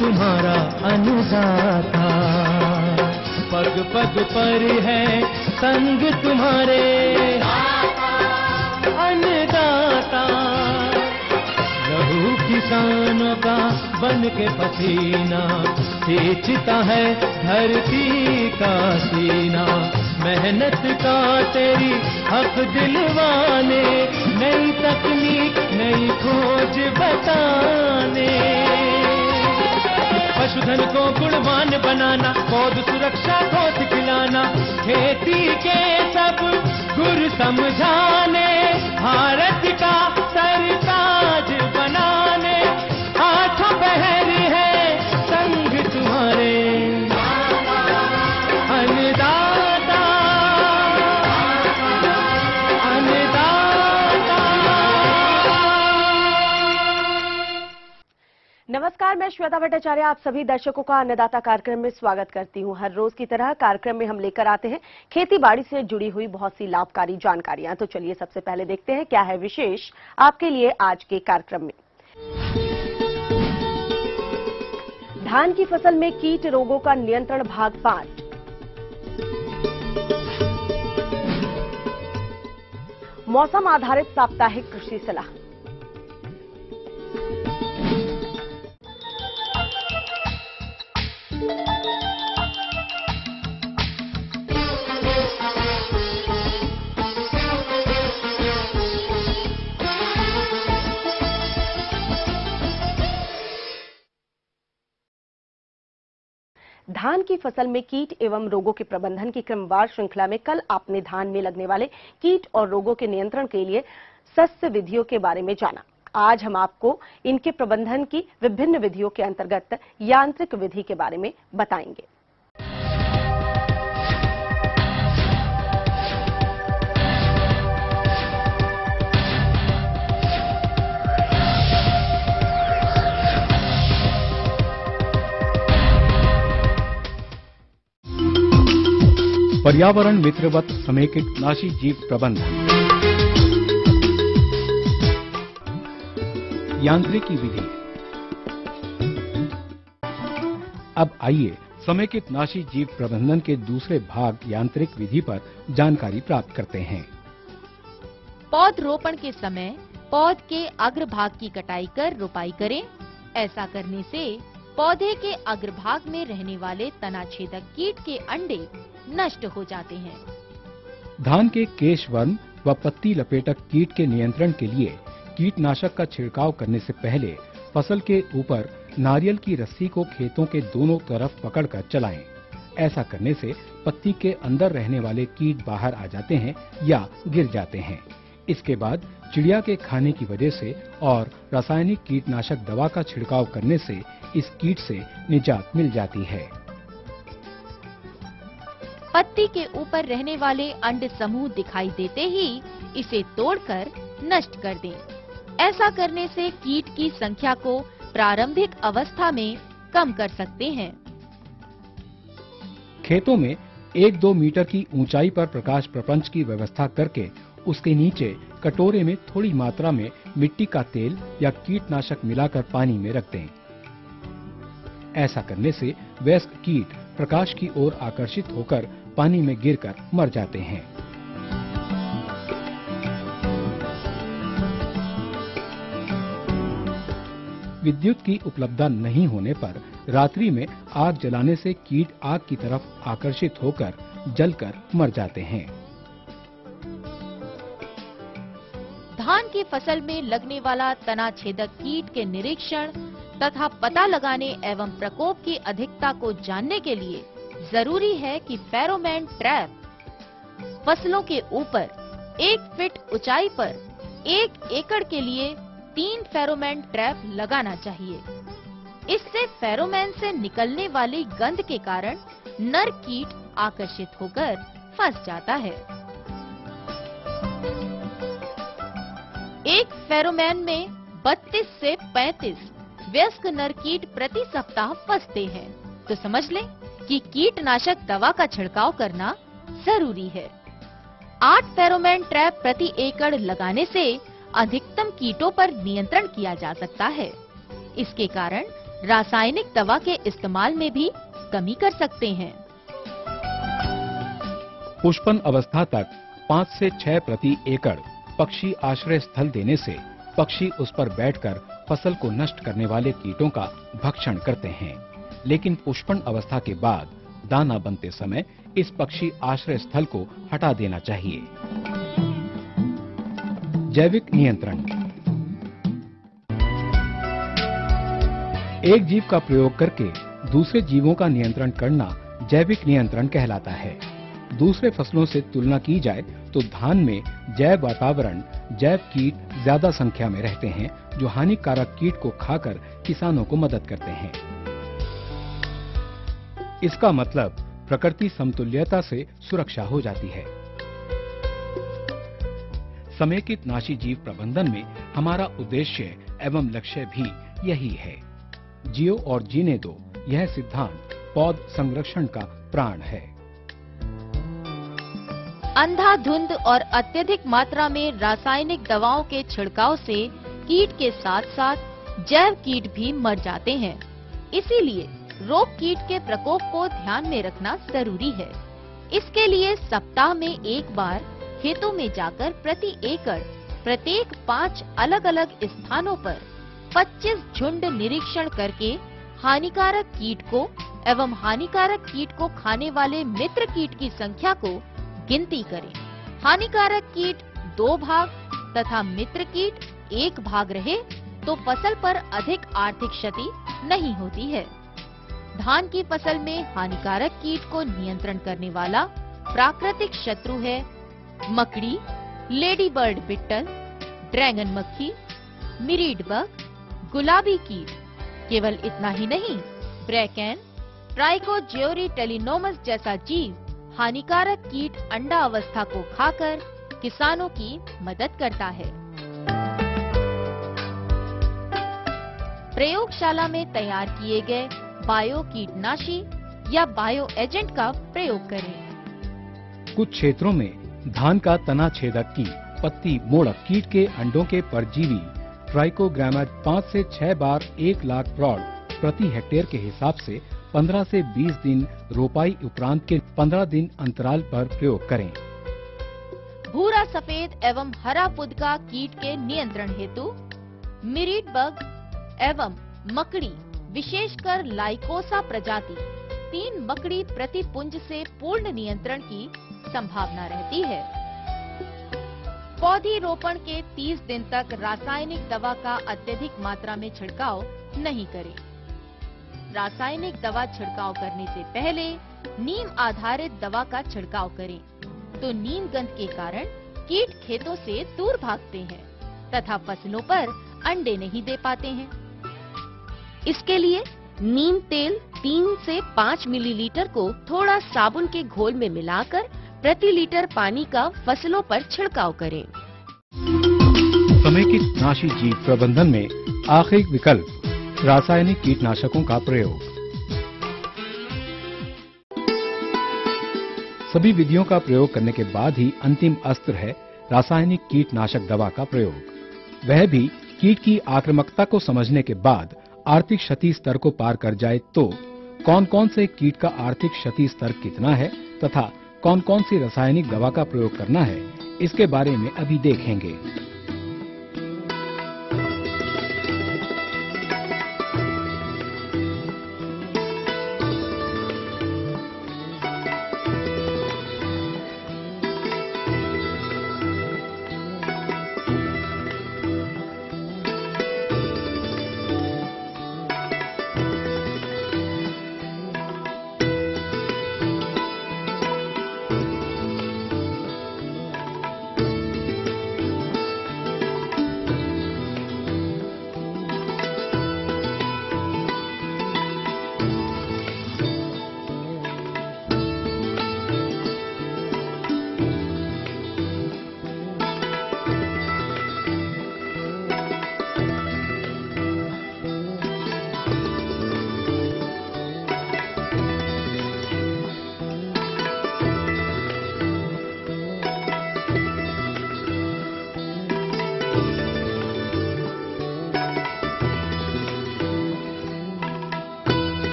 तुम्हारा पग पग पर है संग तुम्हारे। अन्नदाता लहू किसानों का बन के पसीना। सींचता है धरती का सीना। मेहनत का तेरी हक दिलवाने, नई तकनीक, नई खोज बताने। पशुधन को गुणवान बनाना, पौध सुरक्षा को सिखलाना खेती के सब गुर समझाने। भारत का नमस्कार, मैं श्वेता भट्टाचार्य, आप सभी दर्शकों का अन्नदाता कार्यक्रम में स्वागत करती हूँ। हर रोज की तरह कार्यक्रम में हम लेकर आते हैं। खेती बाड़ी से जुड़ी हुई बहुत सी लाभकारी जानकारियाँ। तो चलिए सबसे पहले देखते हैं क्या है विशेष आपके लिए आज के कार्यक्रम में। धान की फ़सल में कीट रोगों का नियंत्रण भाग पाँच। मौसम आधारित साप्ताहिक कृषि सलाह। धान की फ़सल में कीट एवं रोगों के प्रबंधन की क्रमवार श्रृंखला में कल आपने धान में लगने वाले कीट और रोगों के नियंत्रण के लिए सस्य विधियों के बारे में जाना। आज हम आपको इनके प्रबंधन की विभिन्न विधियों के अंतर्गत यांत्रिक विधि के बारे में बताएँगे। पर्यावरण मित्रवत समेकित नाशी जीव प्रबंधन यांत्रिकी विधि। अब आइए समेकित नाशी जीव प्रबंधन के दूसरे भाग यांत्रिक विधि पर जानकारी प्राप्त करते हैं। पौध रोपण के समय पौध के अग्रभाग की कटाई कर रोपाई करें। ऐसा करने से पौधे के अग्रभाग में रहने वाले तनाछेदक कीट के अंडे नष्ट हो जाते हैं। धान के केशवन व पत्ती लपेटक कीट के नियंत्रण के लिए कीटनाशक का छिड़काव करने से पहले फ़सल के ऊपर नारियल की रस्सी को खेतों के दोनों तरफ़ पकड़कर चलाएँ। ऐसा करने से पत्ती के अंदर रहने वाले कीट बाहर आ जाते हैं या गिर जाते हैं। इसके बाद चिड़िया के खाने की वजह से और रासायनिक कीटनाशक दवा का छिड़काव करने से इस कीट से निजात मिल जाती है। पत्ती के ऊपर रहने वाले अंड समूह दिखाई देते ही इसे तोड़कर नष्ट कर दें। ऐसा करने से कीट की संख्या को प्रारंभिक अवस्था में कम कर सकते हैं खेतों में एक दो मीटर की ऊंचाई पर प्रकाश प्रपंच की व्यवस्था करके उसके नीचे कटोरे में थोड़ी मात्रा में मिट्टी का तेल या कीटनाशक मिलाकर पानी में रख दें ऐसा करने से वयस्क कीट प्रकाश की ओर आकर्षित होकर पानी में गिरकर मर जाते हैं। विद्युत की उपलब्धता नहीं होने पर रात्रि में आग जलाने से कीट आग की तरफ़ आकर्षित होकर जलकर मर जाते हैं। धान की फ़सल में लगने वाला तना छेदक कीट के निरीक्षण तथा पता लगाने एवं प्रकोप की अधिकता को जानने के लिए ज़रूरी है कि फेरोमैन ट्रैप, फ़सलों के ऊपर, एक फीट ऊंचाई पर, एक एकड़ के लिए तीन फेरोमैन ट्रैप लगाना चाहिए। इससे फेरोमैन से निकलने वाली गंध के कारण नर कीट आकर्षित होकर फंस जाता है। एक फेरोमैन में 32 से 35 व्यस्क नर कीट प्रति सप्ताह फंसते हैं। तो समझ लें कि कीटनाशक दवा का छिड़काव करना ज़रूरी है। आठ फेरोमोन ट्रैप प्रति एकड़ लगाने से अधिकतम कीटों पर नियंत्रण किया जा सकता है। इसके कारण रासायनिक दवा के इस्तेमाल में भी कमी कर सकते हैं। पुष्पन अवस्था तक पाँच से छह प्रति एकड़ पक्षी आश्रय स्थल देने से पक्षी उस पर बैठकर फ़सल को नष्ट करने वाले कीटों का भक्षण करते हैं। लेकिन पुष्पण अवस्था के बाद दाना बनते समय इस पक्षी आश्रय स्थल को हटा देना चाहिए। जैविक नियंत्रण। एक जीव का प्रयोग करके दूसरे जीवों का नियंत्रण करना जैविक नियंत्रण कहलाता है। दूसरे फ़सलों से तुलना की जाए तो धान में जैव वातावरण, जैव कीट ज़्यादा संख्या में रहते हैं, जो हानिकारक कीट को खाकर किसानों को मदद करते हैं। इसका मतलब प्रकृति समतुल्यता से सुरक्षा हो जाती है। समेकित नाशी जीव प्रबंधन में हमारा उद्देश्य एवं लक्ष्य भी यही है। जियो और जीने दो, यह सिद्धांत पौध संरक्षण का प्राण है। अंधाधुंध और अत्यधिक मात्रा में रासायनिक दवाओं के छिड़काव से कीट के साथ साथ जैव कीट भी मर जाते हैं। इसीलिए रोग कीट के प्रकोप को ध्यान में रखना ज़रूरी है। इसके लिए सप्ताह में एक बार, खेतों में जाकर प्रति एकड़, प्रत्येक पाँच अलग अलग स्थानों पर 25 झुंड निरीक्षण करके हानिकारक कीट को एवं हानिकारक कीट को खाने वाले मित्र कीट की संख्या को गिनती करें। हानिकारक कीट दो भाग तथा मित्र कीट एक भाग रहे तो फ़सल पर अधिक आर्थिक क्षति नहीं होती है। धान की फ़सल में हानिकारक कीट को नियंत्रण करने वाला प्राकृतिक शत्रु है मकड़ी लेडी बर्ड बिट्टल ड्रैगन मक्खी मिरीड बग गुलाबी कीट। केवल इतना ही नहीं, ब्रैकेन ट्राइकोज्योरी टेलिनोमस जैसा जीव हानिकारक कीट अंडा अवस्था को खाकर किसानों की मदद करता है। प्रयोगशाला में तैयार किए गए बायो कीटनाशी या बायो एजेंट का प्रयोग करें। कुछ क्षेत्रों में धान का तना छेदक की पत्ती मोड़क कीट के अंडों के परजीवी ट्राइकोग्रामा पाँच से छह बार एक लाख प्रौढ़ प्रति हेक्टेयर के हिसाब से 15 से 20 दिन रोपाई उपरांत के 15 दिन अंतराल पर प्रयोग करें। भूरा सफ़ेद एवं हरा पुदका कीट के नियंत्रण हेतु मिरीट बग एवं मकड़ी विशेषकर लाइकोसा प्रजाति, तीन मकड़ी प्रति पुंज से पूर्ण नियंत्रण की संभावना रहती है। पौधी रोपण के 30 दिन तक रासायनिक दवा का अत्यधिक मात्रा में छिड़काव नहीं करें। रासायनिक दवा छिड़काव करने से पहले नीम आधारित दवा का छिड़काव करें। तो नीम गंध के कारण कीट खेतों से दूर भागते हैं तथा फ़सलों पर अंडे नहीं दे पाते हैं। इसके लिए नीम तेल तीन से पाँच मिलीलीटर को थोड़ा साबुन के घोल में मिलाकर प्रति लीटर पानी का फ़सलों पर छिड़काव करें। समेकित नाशी जीव प्रबंधन में आखिरी विकल्प, रासायनिक कीटनाशकों का प्रयोग। सभी विधियों का प्रयोग करने के बाद ही अंतिम अस्त्र है रासायनिक कीटनाशक दवा का प्रयोग। वह भी कीट की आक्रामकता को समझने के बाद आर्थिक क्षति स्तर को पार कर जाए तो कौन कौन से कीट का आर्थिक क्षति स्तर कितना है तथा कौन कौन सी रासायनिक दवा का प्रयोग करना है, इसके बारे में अभी देखेंगे।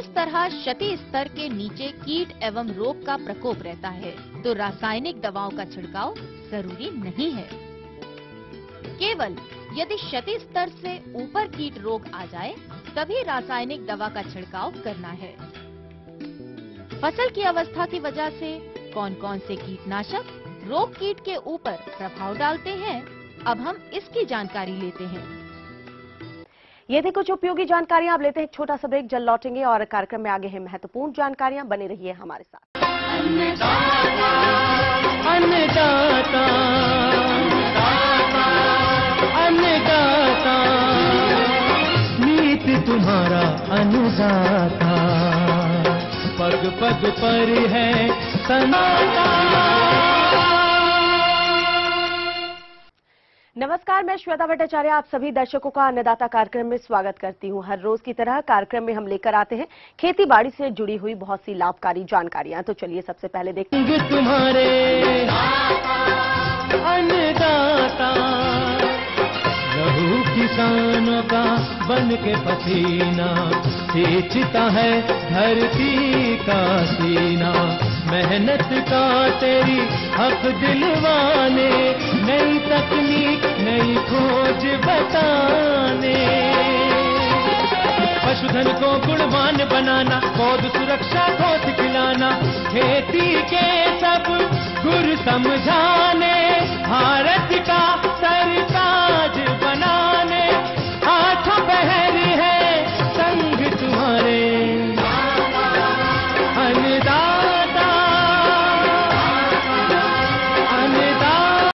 इस तरह क्षति स्तर के नीचे कीट एवं रोग का प्रकोप रहता है तो रासायनिक दवाओं का छिड़काव ज़रूरी नहीं है। केवल यदि क्षति स्तर से ऊपर कीट रोग आ जाए, तभी रासायनिक दवा का छिड़काव करना है। फ़सल की अवस्था की वजह से कौन कौन से कीटनाशक रोग कीट के ऊपर प्रभाव डालते हैं, अब हम इसकी जानकारी लेते हैं। ये थी कुछ उपयोगी जानकारियाँ। आप लेते हैं छोटा सा ब्रेक जल लौटेंगे और कार्यक्रम में आगे है महत्वपूर्ण जानकारियाँ। बने रहिए हमारे साथ। तुम्हारा अन्नदाता पग पग पर है सनाता नमस्कार, मैं श्वेता भट्टाचार्य, आप सभी दर्शकों का अन्नदाता कार्यक्रम में स्वागत करती हूँ। हर रोज की तरह कार्यक्रम में हम लेकर आते हैं खेती बाड़ी से जुड़ी हुई बहुत सी लाभकारी जानकारियाँ। तो चलिए सबसे पहले देखते संग तुम्हारे अन्नदाता किसानों का बन के पसीना है धरती का सीना, मेहनत का तेरी हक दिलवाने, नई तकनीक, नई खोज बताने। पशुधन को गुणवान बनाना पौध सुरक्षा को खिलाना खेती के सब गुर समझाने। भारत का सरताज